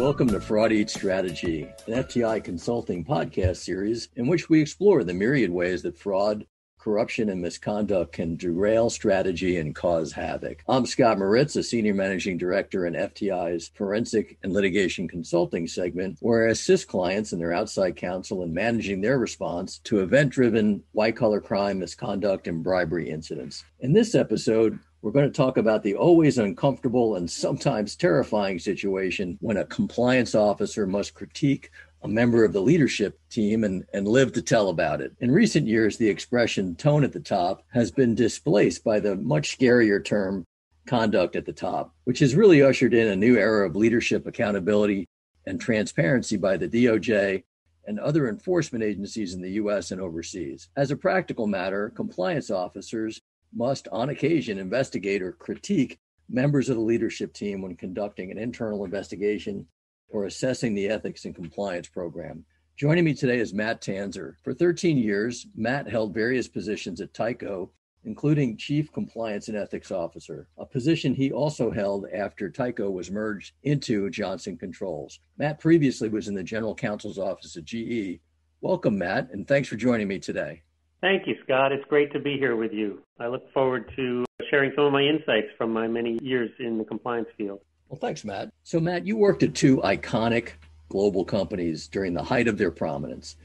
Welcome to Fraud Eats Strategy, an FTI consulting podcast series in which we explore the myriad ways that fraud, corruption, and misconduct can derail strategy and cause havoc. I'm Scott Moritz, a senior managing director in FTI's forensic and litigation consulting segment, where I assist clients and their outside counsel in managing their response to event driven white collar crime, misconduct, and bribery incidents. In this episode, we're going to talk about the always uncomfortable and sometimes terrifying situation when a compliance officer must critique a member of the leadership team and, and live to tell about it. In recent years, the expression tone at the top has been displaced by the much scarier term conduct at the top, which has really ushered in a new era of leadership accountability and transparency by the DOJ and other enforcement agencies in the US and overseas. As a practical matter, compliance officers must, on occasion, investigate or critique members of the leadership team when conducting an internal investigation or assessing the ethics and compliance program. Joining me today is Matt Tanzer. For 13 years, Matt held various positions at Tyco, including Chief Compliance and Ethics Officer, a position he also held after Tyco was merged into Johnson Controls. Matt previously was in the General Counsel's office at GE. Welcome, Matt, and thanks for joining me today. Thank you, Scott. It's great to be here with you. I look forward to sharing some of my insights from my many years in the compliance field. Well, thanks, Matt. So, Matt, you worked at two iconic global companies during the height of their prominence.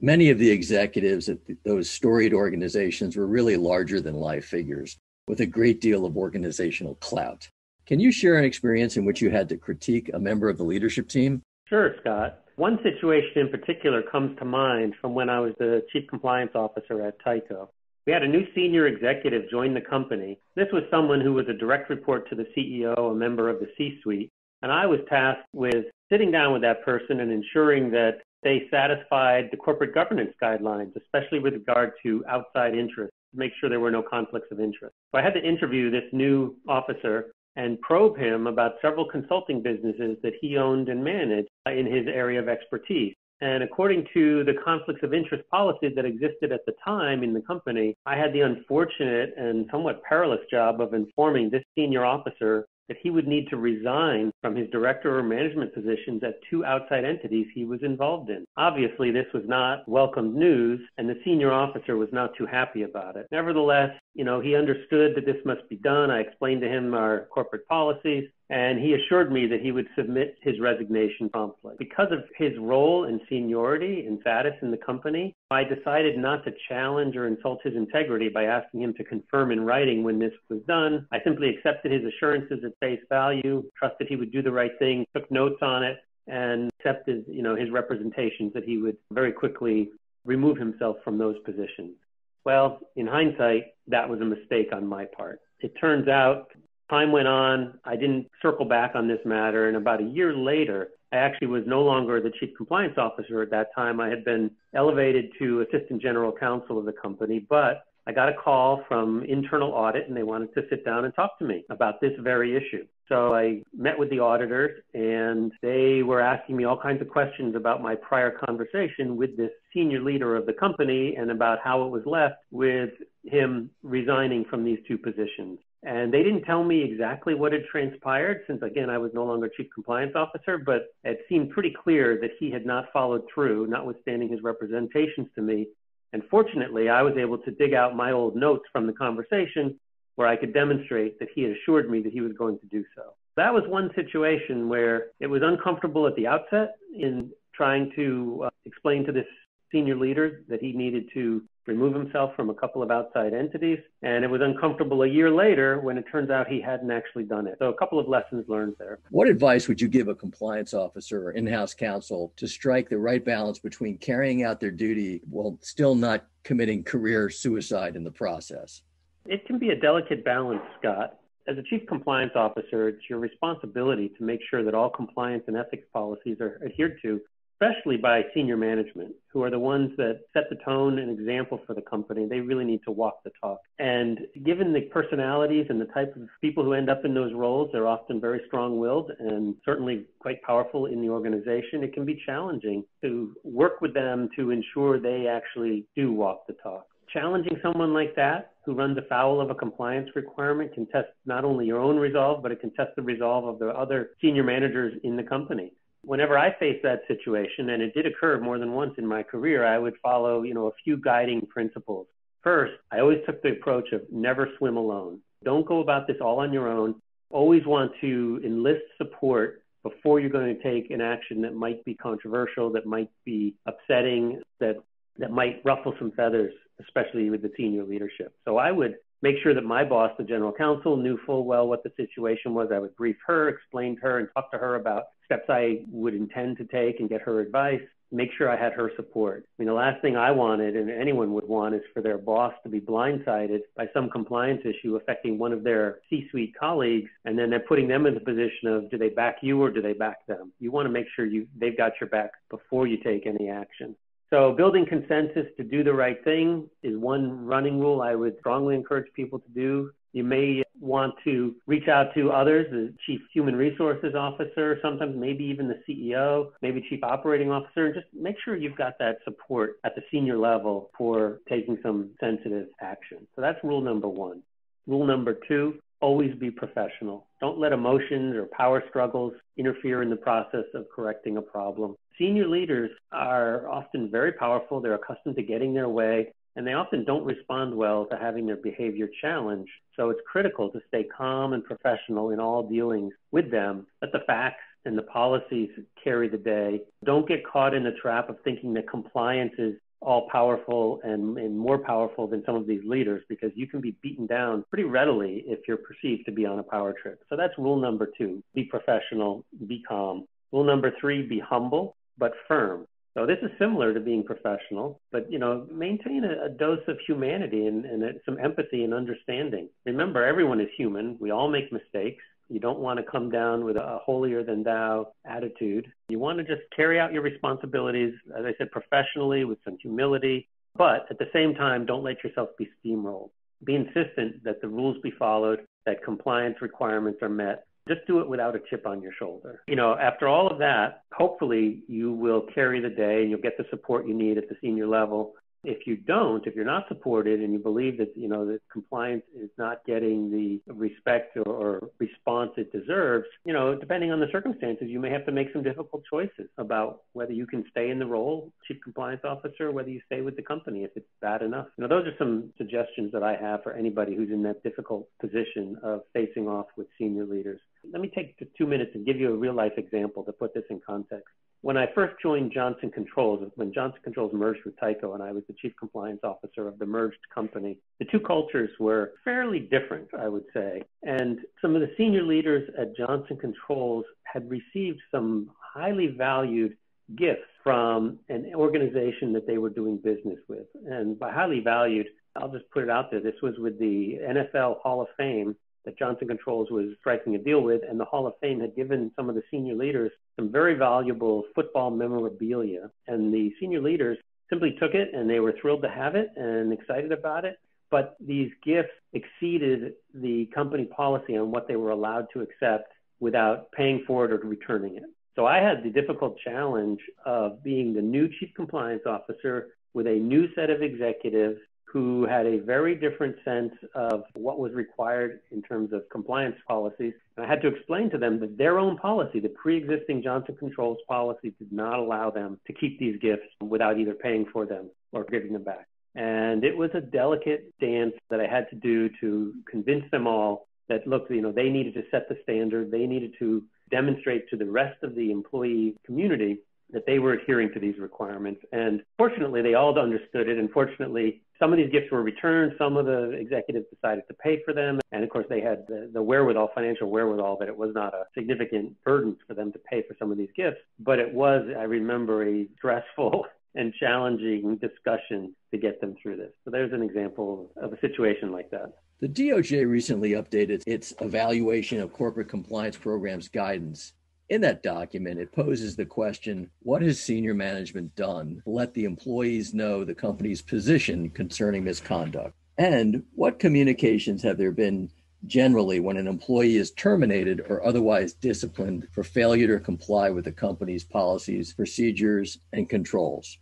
Many of the executives at those storied organizations were really larger than life figures with a great deal of organizational clout. Can you share an experience in which you had to critique a member of the leadership team? Sure, Scott. One situation in particular comes to mind from when I was the chief compliance officer at Tyco. We had a new senior executive join the company. This was someone who was a direct report to the CEO, a member of the C suite. And I was tasked with sitting down with that person and ensuring that they satisfied the corporate governance guidelines, especially with regard to outside interests, to make sure there were no conflicts of interest. So I had to interview this new officer and probe him about several consulting businesses that he owned and managed in his area of expertise. And according to the conflicts of interest policy that existed at the time in the company, I had the unfortunate and somewhat perilous job of informing this senior officer that he would need to resign from his director or management positions at two outside entities he was involved in. Obviously, this was not welcomed news, and the senior officer was not too happy about it. Nevertheless, you know, he understood that this must be done. I explained to him our corporate policies, and he assured me that he would submit his resignation promptly. Because of his role and seniority and status in the company, I decided not to challenge or insult his integrity by asking him to confirm in writing when this was done. I simply accepted his assurances at face value, trusted he would do the right thing, took notes on it, and accepted, you know, his representations that he would very quickly remove himself from those positions. Well, in hindsight, that was a mistake on my part. It turns out time went on. I didn't circle back on this matter. And about a year later, I actually was no longer the chief compliance officer at that time. I had been elevated to assistant general counsel of the company, but I got a call from internal audit and they wanted to sit down and talk to me about this very issue. So I met with the auditors and they were asking me all kinds of questions about my prior conversation with this senior leader of the company and about how it was left with him resigning from these two positions. And they didn't tell me exactly what had transpired since, again, I was no longer chief compliance officer, but it seemed pretty clear that he had not followed through, notwithstanding his representations to me. And fortunately, I was able to dig out my old notes from the conversation where I could demonstrate that he had assured me that he was going to do so. That was one situation where it was uncomfortable at the outset in trying to uh, explain to this senior leader that he needed to remove himself from a couple of outside entities. And it was uncomfortable a year later when it turns out he hadn't actually done it. So, a couple of lessons learned there. What advice would you give a compliance officer or in house counsel to strike the right balance between carrying out their duty while still not committing career suicide in the process? It can be a delicate balance, Scott. As a chief compliance officer, it's your responsibility to make sure that all compliance and ethics policies are adhered to especially by senior management, who are the ones that set the tone and example for the company. They really need to walk the talk. And given the personalities and the type of people who end up in those roles, they're often very strong willed and certainly quite powerful in the organization. It can be challenging to work with them to ensure they actually do walk the talk. Challenging someone like that who runs afoul of a compliance requirement can test not only your own resolve, but it can test the resolve of the other senior managers in the company. Whenever I faced that situation, and it did occur more than once in my career, I would follow, you know, a few guiding principles. First, I always took the approach of never swim alone. Don't go about this all on your own. Always want to enlist support before you're going to take an action that might be controversial, that might be upsetting, that that might ruffle some feathers, especially with the senior leadership. So I would make sure that my boss, the general counsel, knew full well what the situation was. I would brief her, explain to her, and talk to her about steps I would intend to take and get her advice make sure I had her support. I mean, the last thing I wanted and anyone would want is for their boss to be blindsided by some compliance issue affecting one of their C suite colleagues, and then they're putting them in the position of do they back you or do they back them? You want to make sure you, they've got your back before you take any action. So, building consensus to do the right thing is one running rule I would strongly encourage people to do. You may want to reach out to others, the chief human resources officer, sometimes maybe even the CEO, maybe chief operating officer, and just make sure you've got that support at the senior level for taking some sensitive action. So that's rule number one. Rule number two, always be professional. Don't let emotions or power struggles interfere in the process of correcting a problem. Senior leaders are often very powerful. They're accustomed to getting their way and they often don't respond well to having their behavior challenged. So it's critical to stay calm and professional in all dealings with them. Let the facts and the policies carry the day. Don't get caught in the trap of thinking that compliance is all powerful and, and, more powerful than some of these leaders because you can be beaten down pretty readily if you're perceived to be on a power trip. So that's rule number two be professional, be calm. Rule number three be humble but firm. So this is similar to being professional, but you know, maintain a, a dose of humanity and, and a, some empathy and understanding. Remember, everyone is human. We all make mistakes. You don't want to come down with a holier than thou attitude. You want to just carry out your responsibilities, as I said, professionally with some humility, but at the same time, don't let yourself be steamrolled. Be insistent that the rules be followed, that compliance requirements are met, just do it without a chip on your shoulder. You know, after all of that, hopefully you will carry the day and you'll get the support you need at the senior level if you don't, if you're not supported and you believe that, you know, that compliance is not getting the respect or, or, response it deserves, you know, depending on the circumstances, you may have to make some difficult choices about whether you can stay in the role, chief compliance officer, whether you stay with the company if it's bad enough. You know, those are some suggestions that I have for anybody who's in that difficult position of facing off with senior leaders. Let me take two minutes and give you a real life example to put this in context when I first joined Johnson Controls, when Johnson Controls merged with Tyco and I was the chief compliance officer of the merged company, the two cultures were fairly different, I would say. And some of the senior leaders at Johnson Controls had received some highly valued gifts from an organization that they were doing business with. And by highly valued, I'll just put it out there. This was with the NFL Hall of Fame that Johnson Controls was striking a deal with, and the Hall of Fame had given some of the senior leaders some very valuable football memorabilia. And the senior leaders simply took it and they were thrilled to have it and excited about it. But these gifts exceeded the company policy on what they were allowed to accept without paying for it or returning it. So I had the difficult challenge of being the new chief compliance officer with a new set of executives who had a very different sense of what was required in terms of compliance policies. And I had to explain to them that their own policy, the pre existing Johnson Controls policy, did not allow them to keep these gifts without either paying for them or giving them back. And it was a delicate dance that I had to do to convince them all that, look, you know, they needed to set the standard, they needed to demonstrate to the rest of the employee community that they were adhering to these requirements. And fortunately, they all understood it. And fortunately, some of these gifts were returned. Some of the executives decided to pay for them. And of course, they had the, the wherewithal, financial wherewithal, that it was not a significant burden for them to pay for some of these gifts. But it was, I remember, a stressful and challenging discussion to get them through this. So there's an example of a situation like that. The DOJ recently updated its evaluation of corporate compliance programs guidance in that document, it poses the question what has senior management done to let the employees know the company's position concerning misconduct? And what communications have there been generally when an employee is terminated or otherwise disciplined for failure to comply with the company's policies, procedures, and controls?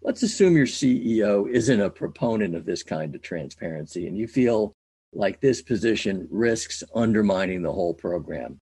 Let's assume your CEO isn't a proponent of this kind of transparency and you feel like this position risks undermining the whole program.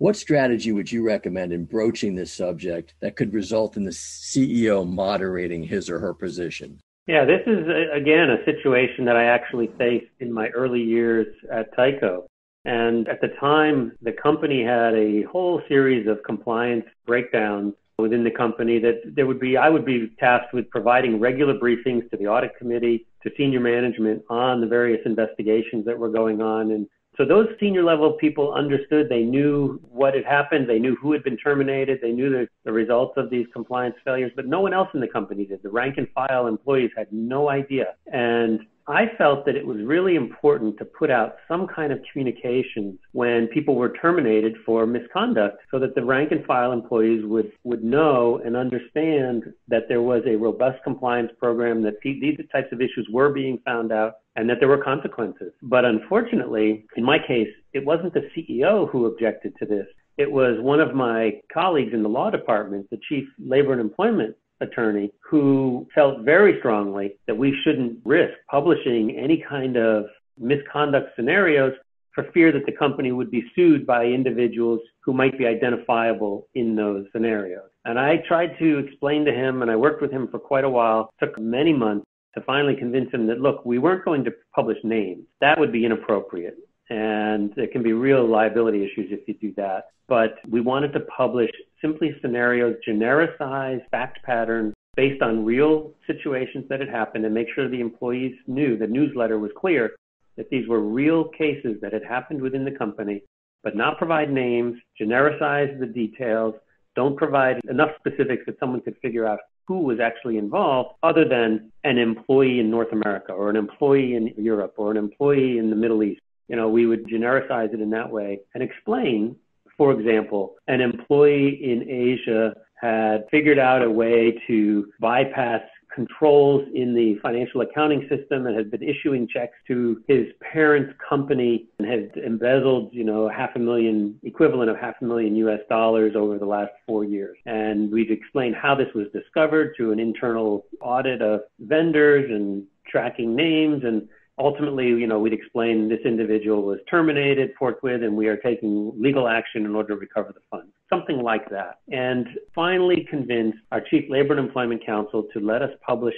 What strategy would you recommend in broaching this subject that could result in the CEO moderating his or her position? Yeah, this is, uh, again, a situation that I actually faced in my early years at Tyco. And at the time, the company had a whole series of compliance breakdowns within the company that there would be, I would be tasked with providing regular briefings to the audit committee, to senior management on the various investigations that were going on. And so those senior level people understood, they knew what had happened, they knew who had been terminated, they knew the, the results of these compliance failures, but no one else in the company did. The rank and file employees had no idea. And I felt that it was really important to put out some kind of communications when people were terminated for misconduct so that the rank and file employees would, would know and understand that there was a robust compliance program, that these types of issues were being found out, and that there were consequences. But unfortunately, in my case, it wasn't the CEO who objected to this. It was one of my colleagues in the law department, the chief labor and employment attorney who felt very strongly that we shouldn't risk publishing any kind of misconduct scenarios for fear that the company would be sued by individuals who might be identifiable in those scenarios. And I tried to explain to him, and I worked with him for quite a while, took many months to finally convince him that, look, we weren't going to publish names. That would be inappropriate. And there can be real liability issues if you do that. But we wanted to publish simply scenarios, genericized fact patterns based on real situations that had happened and make sure the employees knew the newsletter was clear that these were real cases that had happened within the company, but not provide names, genericize the details, don't provide enough specifics that someone could figure out who was actually involved other than an employee in North America or an employee in Europe or an employee in the Middle East. You know, we would genericize it in that way and explain for example, an employee in Asia had figured out a way to bypass controls in the financial accounting system and had been issuing checks to his parent's company and had embezzled, you know, half a million equivalent of half a million US dollars over the last four years. And we've explained how this was discovered through an internal audit of vendors and tracking names and ultimately, you know, we'd explain this individual was terminated forthwith and we are taking legal action in order to recover the funds. Something like that. And finally convinced our Chief Labor and Employment Counsel to let us publish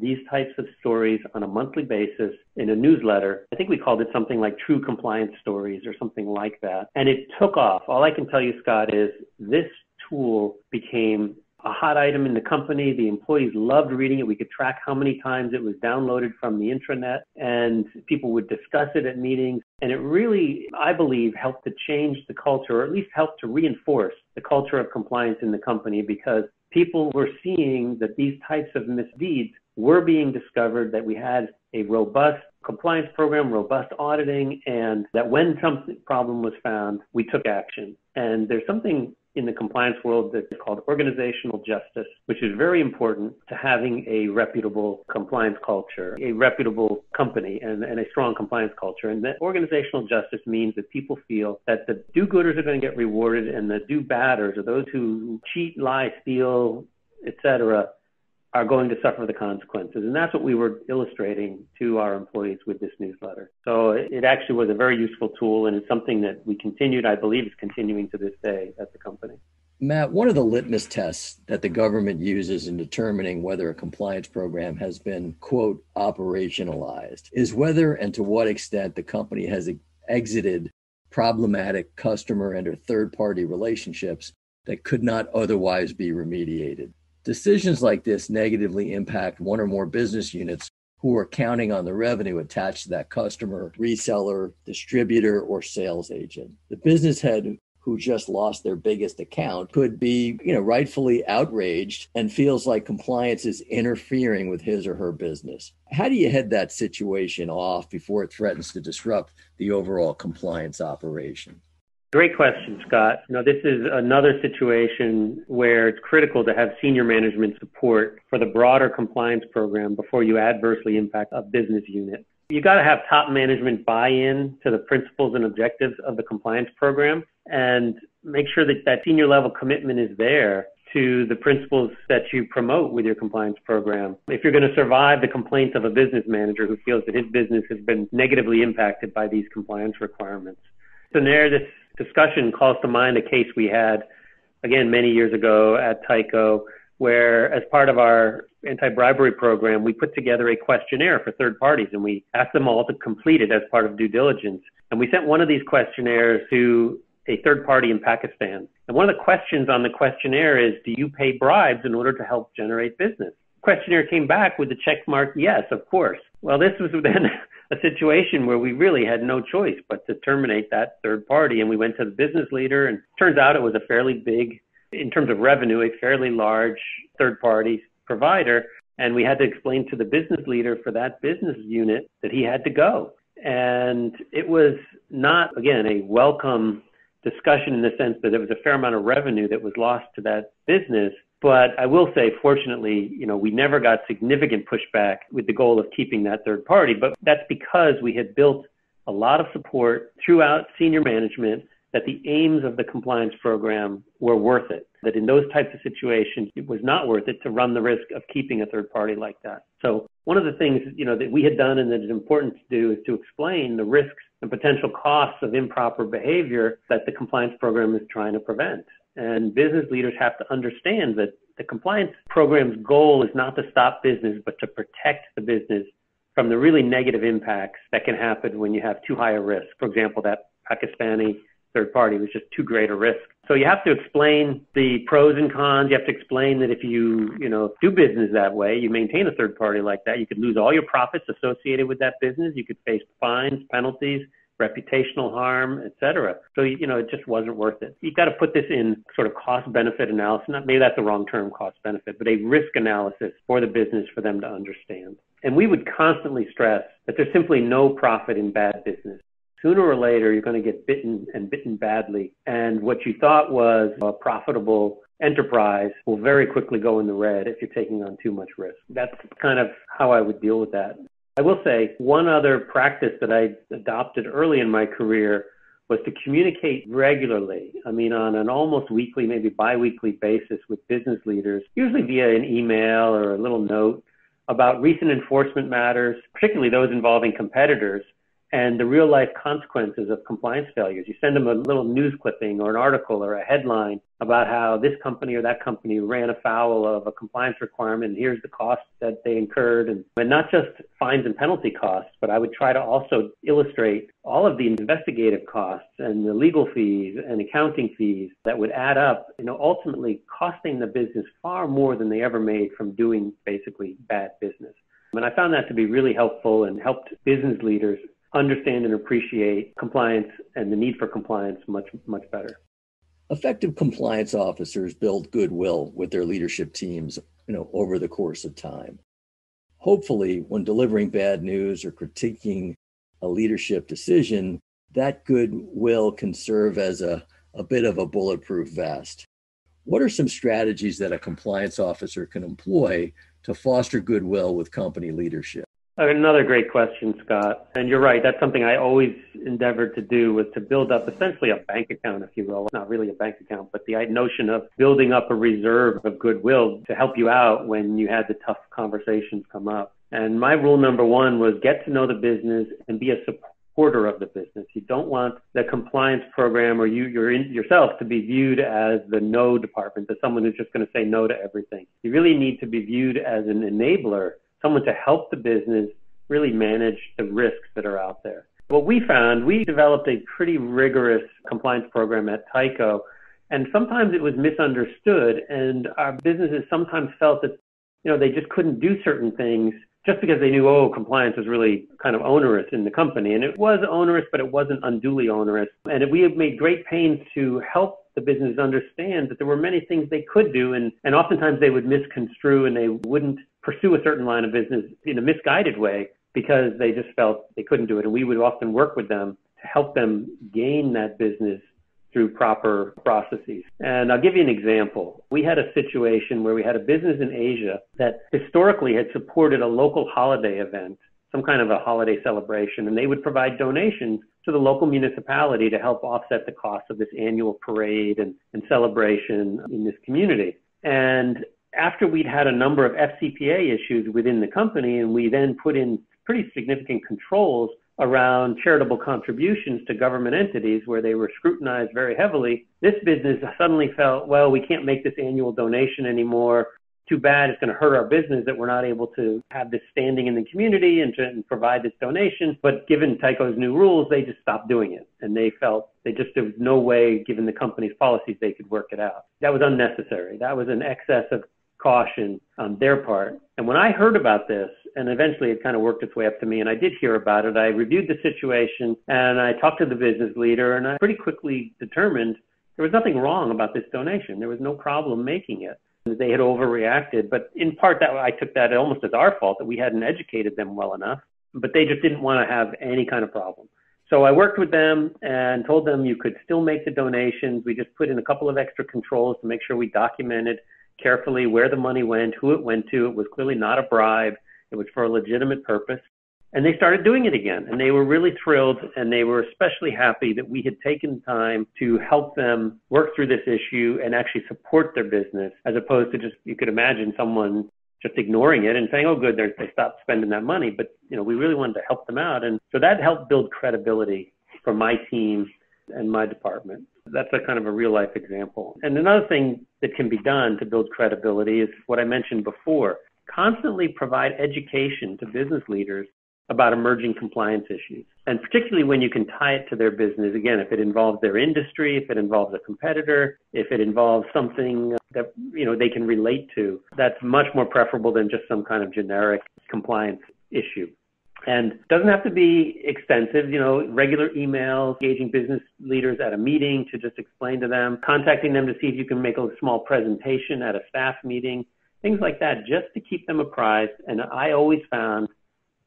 these types of stories on a monthly basis in a newsletter. I think we called it something like True Compliance Stories or something like that. And it took off. All I can tell you, Scott, is this tool became a hot item in the company. The employees loved reading it. We could track how many times it was downloaded from the intranet and people would discuss it at meetings. And it really, I believe, helped to change the culture or at least helped to reinforce the culture of compliance in the company because people were seeing that these types of misdeeds were being discovered, that we had a robust compliance program, robust auditing, and that when some problem was found, we took action. And there's something in the compliance world that's called organizational justice, which is very important to having a reputable compliance culture, a reputable company, and, and a strong compliance culture. And that organizational justice means that people feel that the do-gooders are going to get rewarded and the do-badders, or those who cheat, lie, steal, etc., are going to suffer the consequences. And that's what we were illustrating to our employees with this newsletter. So it actually was a very useful tool, and it's something that we continued, I believe, is continuing to this day at the company. Matt, one of the litmus tests that the government uses in determining whether a compliance program has been, quote, operationalized is whether and to what extent the company has exited problematic customer and or third party relationships that could not otherwise be remediated. Decisions like this negatively impact one or more business units who are counting on the revenue attached to that customer, reseller, distributor, or sales agent. The business head who just lost their biggest account could be, you know, rightfully outraged and feels like compliance is interfering with his or her business. How do you head that situation off before it threatens to disrupt the overall compliance operation? Great question, Scott. Know, this is another situation where it's critical to have senior management support for the broader compliance program before you adversely impact a business unit. You got to have top management buy-in to the principles and objectives of the compliance program and make sure that that senior level commitment is there to the principles that you promote with your compliance program. If you're going to survive the complaints of a business manager who feels that his business has been negatively impacted by these compliance requirements. So there, this discussion calls to mind a case we had, again, many years ago at Tyco, where as part of our anti-bribery program, we put together a questionnaire for third parties and we asked them all to complete it as part of due diligence. And we sent one of these questionnaires to a third party in Pakistan. And one of the questions on the questionnaire is, do you pay bribes in order to help generate business? Questionnaire came back with the check mark, yes, of course. Well, this was then a situation where we really had no choice but to terminate that third party. And we went to the business leader and turns out it was a fairly big, in terms of revenue, a fairly large third party provider. And we had to explain to the business leader for that business unit that he had to go. And it was not, again, a welcome discussion in the sense that there was a fair amount of revenue that was lost to that business. But I will say, fortunately, you know, we never got significant pushback with the goal of keeping that third party. But that's because we had built a lot of support throughout senior management that the aims of the compliance program were worth it. That in those types of situations, it was not worth it to run the risk of keeping a third party like that. So one of the things, you know, that we had done and that is important to do is to explain the risks and potential costs of improper behavior that the compliance program is trying to prevent. And business leaders have to understand that the compliance program's goal is not to stop business, but to protect the business from the really negative impacts that can happen when you have too high a risk. For example, that Pakistani third party was just too great a risk. So you have to explain the pros and cons. You have to explain that if you, you know, do business that way, you maintain a third party like that, you could lose all your profits associated with that business. You could face fines, penalties, reputational harm, etc. So you know, it just wasn't worth it. You've got to put this in sort of cost benefit analysis. Not maybe that's the wrong term, cost benefit, but a risk analysis for the business for them to understand. And we would constantly stress that there's simply no profit in bad business sooner or later you're going to get bitten and bitten badly. And what you thought was a profitable enterprise will very quickly go in the red if you're taking on too much risk. That's kind of how I would deal with that. I will say one other practice that I adopted early in my career was to communicate regularly. I mean, on an almost weekly, maybe biweekly basis with business leaders, usually via an email or a little note about recent enforcement matters, particularly those involving competitors, and the real life consequences of compliance failures. You send them a little news clipping or an article or a headline about how this company or that company ran afoul of a compliance requirement and here's the cost that they incurred and, and not just fines and penalty costs, but I would try to also illustrate all of the investigative costs and the legal fees and accounting fees that would add up, you know, ultimately costing the business far more than they ever made from doing basically bad business. And I found that to be really helpful and helped business leaders understand and appreciate compliance and the need for compliance much, much better. Effective compliance officers build goodwill with their leadership teams, you know, over the course of time. Hopefully, when delivering bad news or critiquing a leadership decision, that goodwill can serve as a, a bit of a bulletproof vest. What are some strategies that a compliance officer can employ to foster goodwill with company leadership? Another great question, Scott. And you're right. That's something I always endeavored to do was to build up essentially a bank account, if you will. Not really a bank account, but the notion of building up a reserve of goodwill to help you out when you had the tough conversations come up. And my rule number one was get to know the business and be a supporter of the business. You don't want the compliance program or you yourself to be viewed as the no department, as someone who's just going to say no to everything. You really need to be viewed as an enabler someone to help the business really manage the risks that are out there. What we found, we developed a pretty rigorous compliance program at Tyco, and sometimes it was misunderstood, and our businesses sometimes felt that, you know, they just couldn't do certain things just because they knew, oh, compliance was really kind of onerous in the company. And it was onerous, but it wasn't unduly onerous. And we have made great pains to help the business understand that there were many things they could do, and, and oftentimes they would misconstrue and they wouldn't pursue a certain line of business in a misguided way because they just felt they couldn't do it. And we would often work with them to help them gain that business through proper processes. And I'll give you an example. We had a situation where we had a business in Asia that historically had supported a local holiday event, some kind of a holiday celebration, and they would provide donations to the local municipality to help offset the cost of this annual parade and, and celebration in this community. And after we'd had a number of FCPA issues within the company, and we then put in pretty significant controls around charitable contributions to government entities where they were scrutinized very heavily, this business suddenly felt, well, we can't make this annual donation anymore. Too bad. It's going to hurt our business that we're not able to have this standing in the community and to provide this donation. But given Tyco's new rules, they just stopped doing it. And they felt they just, there was no way, given the company's policies, they could work it out. That was unnecessary. That was an excess of caution on their part. And when I heard about this, and eventually it kind of worked its way up to me, and I did hear about it, I reviewed the situation and I talked to the business leader, and I pretty quickly determined there was nothing wrong about this donation. There was no problem making it. They had overreacted, but in part that I took that almost as our fault that we hadn't educated them well enough. But they just didn't want to have any kind of problem. So I worked with them and told them you could still make the donations. We just put in a couple of extra controls to make sure we documented carefully where the money went, who it went to. It was clearly not a bribe. It was for a legitimate purpose. And they started doing it again. And they were really thrilled and they were especially happy that we had taken time to help them work through this issue and actually support their business as opposed to just, you could imagine someone just ignoring it and saying, oh, good, they stopped spending that money. But, you know, we really wanted to help them out. And so that helped build credibility for my team and my department. That's a kind of a real life example. And another thing that can be done to build credibility is what I mentioned before. Constantly provide education to business leaders about emerging compliance issues. And particularly when you can tie it to their business. Again, if it involves their industry, if it involves a competitor, if it involves something that, you know, they can relate to, that's much more preferable than just some kind of generic compliance issue. And doesn't have to be extensive, you know, regular emails, engaging business leaders at a meeting to just explain to them, contacting them to see if you can make a small presentation at a staff meeting, things like that, just to keep them apprised. And I always found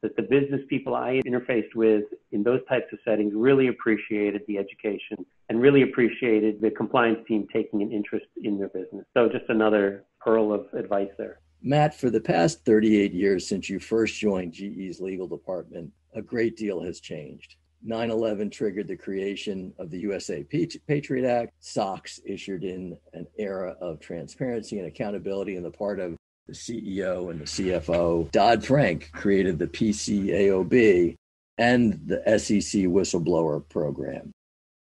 that the business people I interfaced with in those types of settings really appreciated the education and really appreciated the compliance team taking an interest in their business. So just another pearl of advice there. Matt, for the past 38 years since you first joined GE's legal department, a great deal has changed. 9 11 triggered the creation of the USA Patriot Act. SOX issued in an era of transparency and accountability on the part of the CEO and the CFO. Dodd Frank created the PCAOB and the SEC whistleblower program.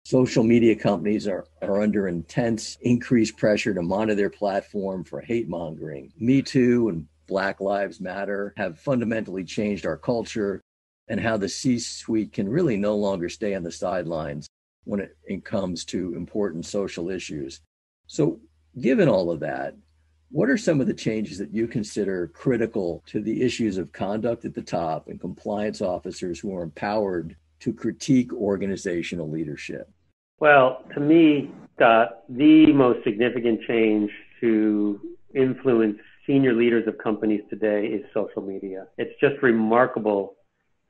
Social media companies are, are under intense increased pressure to monitor their platform for hate mongering. Me Too and Black Lives Matter have fundamentally changed our culture and how the C suite can really no longer stay on the sidelines when it, it comes to important social issues. So, given all of that, what are some of the changes that you consider critical to the issues of conduct at the top and compliance officers who are empowered to critique organizational leadership? Well, to me, the most significant change to influence senior leaders of companies today is social media. It's just remarkable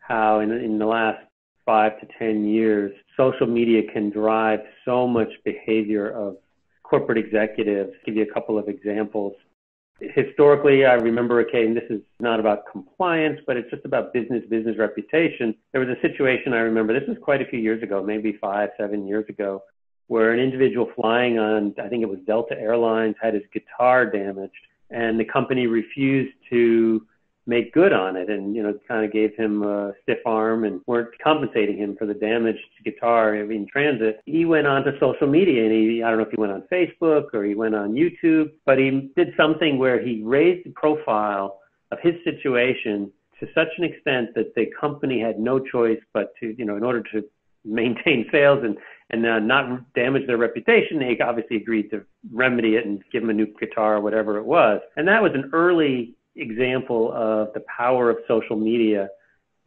how in, in the last five to 10 years, social media can drive so much behavior of corporate executives. I'll give you a couple of examples historically, I remember, okay, and this is not about compliance, but it's just about business, business reputation. There was a situation I remember, this was quite a few years ago, maybe five, seven years ago, where an individual flying on, I think it was Delta Airlines, had his guitar damaged, and the company refused to make good on it and, you know, kind of gave him a stiff arm and weren't compensating him for the damaged guitar in transit. He went on to social media and he, I don't know if he went on Facebook or he went on YouTube, but he did something where he raised the profile of his situation to such an extent that the company had no choice but to, you know, in order to maintain sales and and uh, not damage their reputation, they obviously agreed to remedy it and give him a new guitar or whatever it was. And that was an early example of the power of social media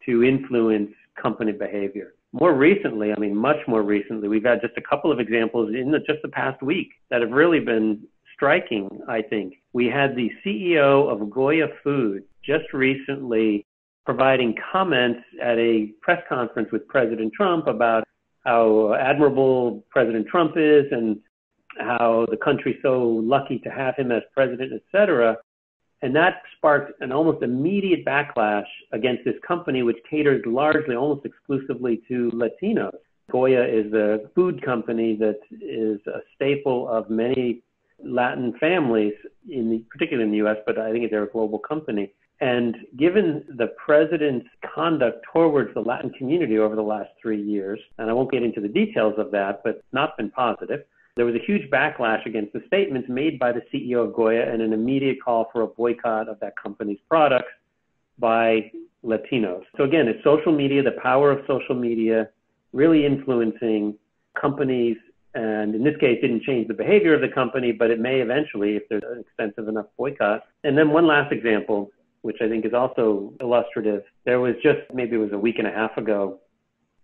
to influence company behavior. More recently, I mean, much more recently, we've had just a couple of examples in the, just the past week that have really been striking, I think. We had the CEO of Goya Food just recently providing comments at a press conference with President Trump about how admirable President Trump is and how the country's so lucky to have him as president, et cetera. And that sparked an almost immediate backlash against this company, which caters largely, almost exclusively to Latinos. Goya is a food company that is a staple of many Latin families, in the, particularly in the U.S., but I think they're a global company. And given the president's conduct towards the Latin community over the last three years, and I won't get into the details of that, but not been positive, there was a huge backlash against the statements made by the CEO of Goya and an immediate call for a boycott of that company's products by Latinos. So again, it's social media, the power of social media really influencing companies and in this case didn't change the behavior of the company, but it may eventually if there's an extensive enough boycott. And then one last example, which I think is also illustrative. There was just maybe it was a week and a half ago,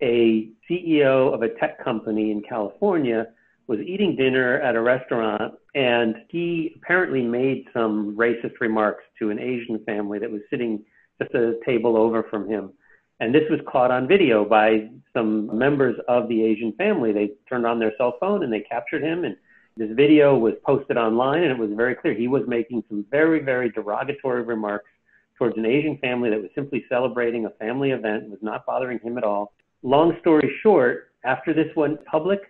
a CEO of a tech company in California was eating dinner at a restaurant and he apparently made some racist remarks to an Asian family that was sitting just a table over from him. And this was caught on video by some members of the Asian family. They turned on their cell phone and they captured him. And this video was posted online and it was very clear he was making some very, very derogatory remarks towards an Asian family that was simply celebrating a family event, was not bothering him at all. Long story short, after this went public,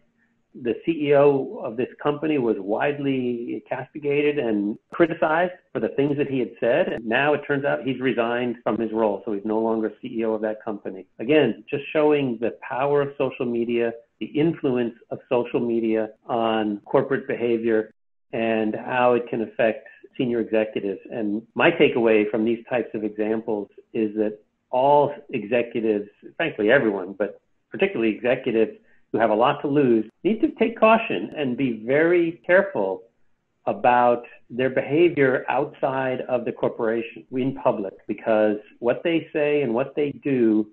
the CEO of this company was widely castigated and criticized for the things that he had said. And now it turns out he's resigned from his role, so he's no longer CEO of that company. Again, just showing the power of social media, the influence of social media on corporate behavior, and how it can affect senior executives. And my takeaway from these types of examples is that all executives, frankly, everyone, but particularly executives, who have a lot to lose need to take caution and be very careful about their behavior outside of the corporation in public because what they say and what they do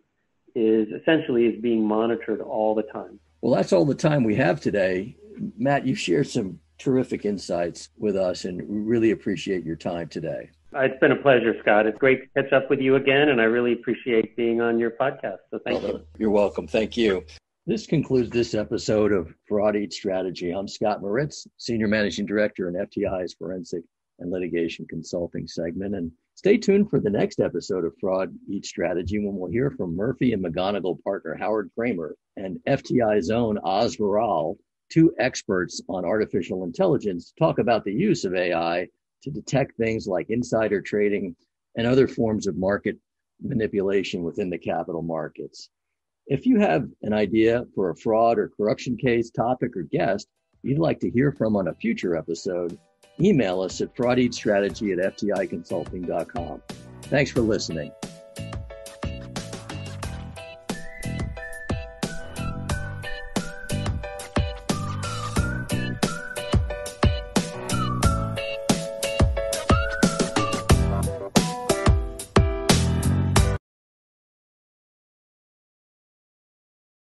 is essentially is being monitored all the time. Well, that's all the time we have today. Matt, you shared some terrific insights with us and we really appreciate your time today. Uh, it's been a pleasure, Scott. It's great to catch up with you again, and I really appreciate being on your podcast. So thank well, you. You're welcome. Thank you. This concludes this episode of Fraud Eats Strategy. I'm Scott Moritz, Senior Managing Director in FTI's Forensic and Litigation Consulting segment. And stay tuned for the next episode of Fraud Eats Strategy when we'll hear from Murphy and McGonigal partner Howard Kramer and FTI's own Oz Viral, two experts on artificial intelligence, talk about the use of AI to detect things like insider trading and other forms of market manipulation within the capital markets. If you have an idea for a fraud or corruption case, topic, or guest you'd like to hear from on a future episode, email us at fraudeatstrategy at fticonsulting.com. Thanks for listening.